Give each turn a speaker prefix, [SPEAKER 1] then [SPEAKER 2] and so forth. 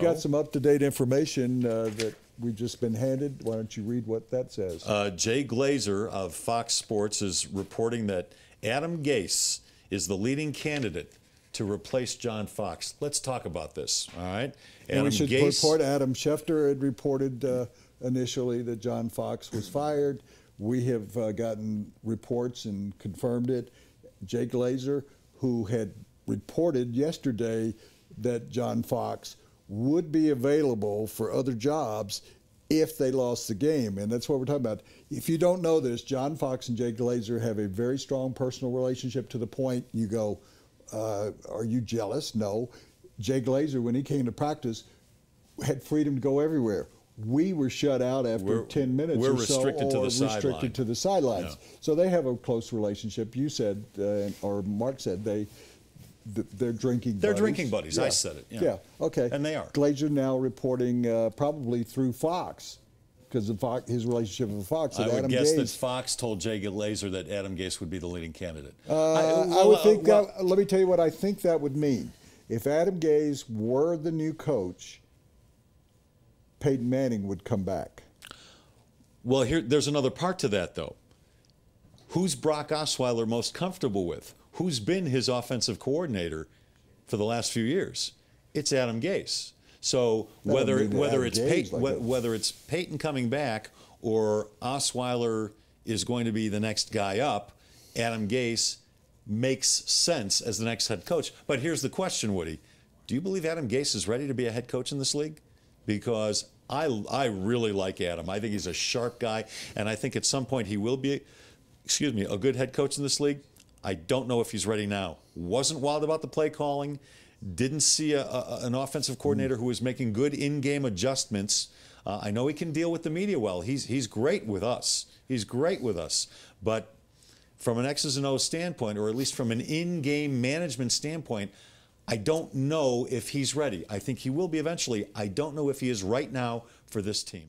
[SPEAKER 1] Got some up-to-date information uh, that we've just been handed. Why don't you read what that says?
[SPEAKER 2] Uh, Jay Glazer of Fox Sports is reporting that Adam Gase is the leading candidate to replace John Fox. Let's talk about this. All right,
[SPEAKER 1] and we should Gase, report Adam Schefter had reported uh, initially that John Fox was fired. We have uh, gotten reports and confirmed it. Jay Glazer, who had reported yesterday that John Fox would be available for other jobs if they lost the game. And that's what we're talking about. If you don't know this, John Fox and Jay Glazer have a very strong personal relationship to the point you go, uh, Are you jealous? No. Jay Glazer, when he came to practice, had freedom to go everywhere. We were shut out after
[SPEAKER 2] we're,
[SPEAKER 1] 10 minutes
[SPEAKER 2] we're
[SPEAKER 1] or
[SPEAKER 2] restricted
[SPEAKER 1] so,
[SPEAKER 2] or
[SPEAKER 1] or
[SPEAKER 2] restricted
[SPEAKER 1] sideline. to the sidelines. Yeah. So they have a close relationship. You said, uh, or Mark said, they they're drinking.
[SPEAKER 2] They're
[SPEAKER 1] buddies.
[SPEAKER 2] drinking buddies.
[SPEAKER 1] Yeah.
[SPEAKER 2] I said it. Yeah.
[SPEAKER 1] yeah. Okay.
[SPEAKER 2] And they are.
[SPEAKER 1] Glazer now reporting uh, probably through Fox because of Fox, his relationship with Fox.
[SPEAKER 2] I would
[SPEAKER 1] Adam
[SPEAKER 2] guess
[SPEAKER 1] Gase,
[SPEAKER 2] that Fox told Jay Glazer that Adam Gase would be the leading candidate.
[SPEAKER 1] Uh, I, well, I, would think uh, that. Let me tell you what I think that would mean. If Adam Gase were the new coach, Peyton Manning would come back.
[SPEAKER 2] Well, here there's another part to that though. Who's Brock Osweiler most comfortable with? Who's been his offensive coordinator for the last few years? It's Adam Gase. So whether whether it's Peyton, like whether it's Peyton coming back or Osweiler is going to be the next guy up, Adam Gase makes sense as the next head coach. But here's the question, Woody: Do you believe Adam Gase is ready to be a head coach in this league? Because I I really like Adam. I think he's a sharp guy, and I think at some point he will be, excuse me, a good head coach in this league. I don't know if he's ready now. Wasn't wild about the play calling. Didn't see a, a, an offensive coordinator who was making good in-game adjustments. Uh, I know he can deal with the media well. He's he's great with us. He's great with us. But from an X's and O's standpoint, or at least from an in-game management standpoint, I don't know if he's ready. I think he will be eventually. I don't know if he is right now for this team.